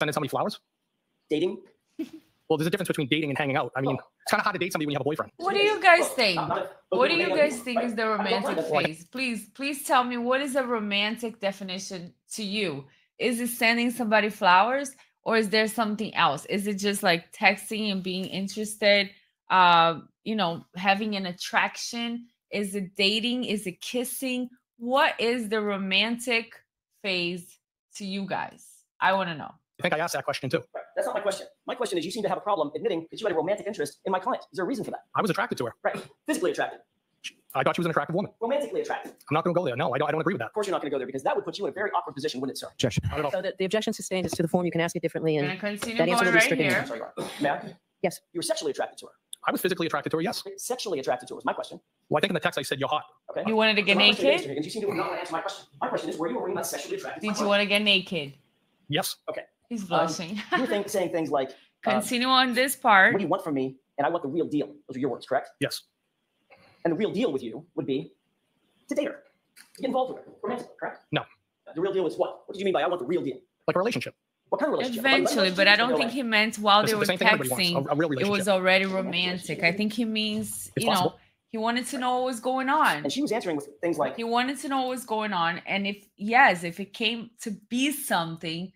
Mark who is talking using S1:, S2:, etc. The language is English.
S1: Sending somebody flowers?
S2: Dating?
S1: Well, there's a difference between dating and hanging out. I mean, it's kind of hard to date somebody when you have a boyfriend.
S3: What do you guys think?
S2: not- not- but
S3: What do you guys think is the
S2: I don't mind
S3: romantic
S2: that.
S3: phase? Please, please tell me what is a romantic definition to you? Is it sending somebody flowers or is there something else? Is it just like texting and being interested? Uh, you know, having an attraction? Is it dating? Is it kissing? What is the romantic phase to you guys? I want to know.
S1: I think I asked that question too.
S2: Right. That's not my question. My question is you seem to have a problem admitting that you had a romantic interest in my client. Is there a reason for that?
S1: I was attracted to her.
S2: Right. Physically attracted.
S1: I thought she was an attractive woman.
S2: Romantically attracted.
S1: I'm not going to go there. No, I don't, I don't agree with that.
S2: Of course you're not going to go there because that would put you in a very awkward position, wouldn't it, sir?
S4: Objection.
S1: Not at all.
S5: So the, the objection sustained is to the form. You can ask it differently.
S3: I'm
S5: And
S3: gonna continue
S5: that answer
S3: going
S5: will be
S3: right
S5: stricken.
S3: here.
S2: Sorry, Your Honor. May I?
S5: Yes.
S2: You were sexually attracted to her.
S1: I was physically attracted to her, yes.
S2: Sexually attracted to her was my question.
S1: Well, I think in the text I said you're hot.
S2: Okay.
S3: You wanted to get
S2: So my question is,
S3: naked?
S2: Higgins, you seem to not want to answer my question. My question is, were you or were you not sexually attracted to my
S3: Did you want to get naked?
S1: Yes.
S3: He's
S2: Um. You were think, saying things like, uh,
S3: Continue on this part.
S2: what do you want from me? And I want the real deal. Those are your words, correct?
S1: Yes.
S2: And the real deal with you would be to date her, to get involved with her, romantically, correct?
S1: No.
S2: The real deal is what? What did you mean by I want the real deal?
S1: Like a relationship.
S2: What kind of relationship? What- what
S3: Eventually, but I don't think he meant while
S1: This
S3: they were
S1: the same thing everybody
S3: texting.
S1: A, a real
S3: It was already romantic. I think he means,
S1: It's
S3: you know, he wanted to know what was going on.
S2: And she was answering with things like,
S3: He wanted to know what was going on. And if, yes, if it came to be something,